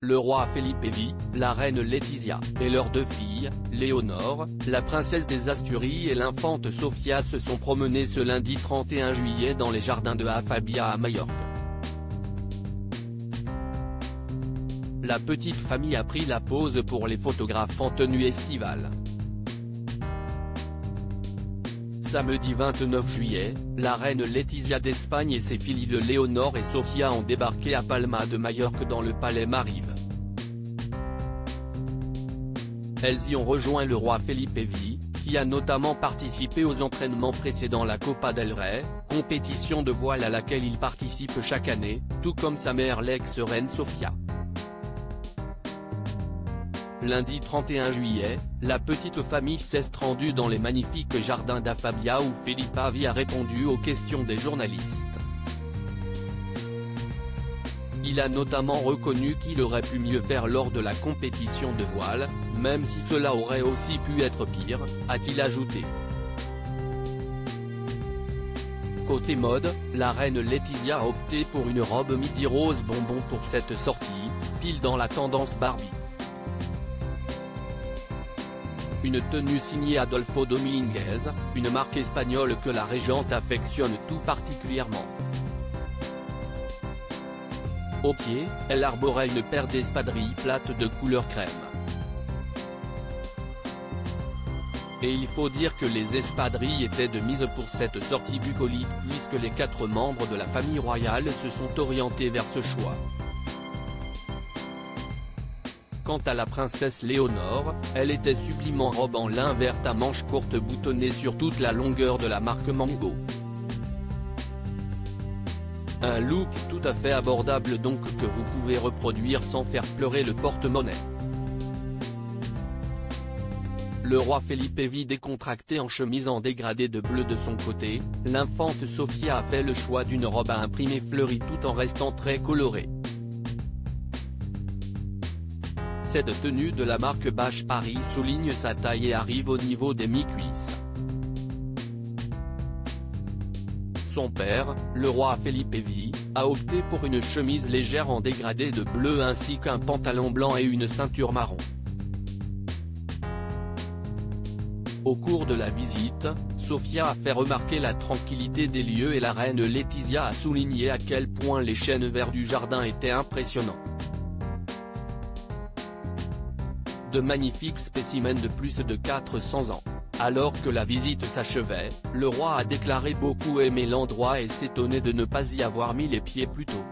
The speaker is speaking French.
le roi Philippe vit, la reine Laetitia, et leurs deux filles, Léonore, la princesse des Asturies et l'infante Sophia se sont promenées ce lundi 31 juillet dans les jardins de Afabia à Majorque. La petite famille a pris la pose pour les photographes en tenue estivale. Samedi 29 juillet, la reine Laetitia d'Espagne et ses filles Léonore et Sofia ont débarqué à Palma de Majorque dans le palais Marive. Elles y ont rejoint le roi Felipe V, qui a notamment participé aux entraînements précédant la Copa del Rey, compétition de voile à laquelle il participe chaque année, tout comme sa mère l'ex-reine Sofia. Lundi 31 juillet, la petite famille s'est rendue dans les magnifiques jardins d'Afabia où Philippe Avi a répondu aux questions des journalistes. Il a notamment reconnu qu'il aurait pu mieux faire lors de la compétition de voile, même si cela aurait aussi pu être pire, a-t-il ajouté. Côté mode, la reine Laetitia a opté pour une robe midi rose bonbon pour cette sortie, pile dans la tendance Barbie. Une tenue signée Adolfo Dominguez, une marque espagnole que la régente affectionne tout particulièrement. Pied, elle arborait une paire d'espadrilles plates de couleur crème. Et il faut dire que les espadrilles étaient de mise pour cette sortie bucolique puisque les quatre membres de la famille royale se sont orientés vers ce choix. Quant à la princesse Léonore, elle était sublime en robe en lin verte à manches courtes boutonnée sur toute la longueur de la marque Mango. Un look tout à fait abordable donc que vous pouvez reproduire sans faire pleurer le porte-monnaie. Le roi Felipe vit décontracté en chemise en dégradé de bleu de son côté, l'infante Sophia a fait le choix d'une robe à imprimer fleurie tout en restant très colorée. Cette tenue de la marque Bache Paris souligne sa taille et arrive au niveau des mi-cuisses. Son père, le roi Felipe V, a opté pour une chemise légère en dégradé de bleu ainsi qu'un pantalon blanc et une ceinture marron. Au cours de la visite, Sofia a fait remarquer la tranquillité des lieux et la reine Laetitia a souligné à quel point les chênes verts du jardin étaient impressionnants. de magnifiques spécimens de plus de 400 ans. Alors que la visite s'achevait, le roi a déclaré beaucoup aimer l'endroit et s'étonner de ne pas y avoir mis les pieds plus tôt.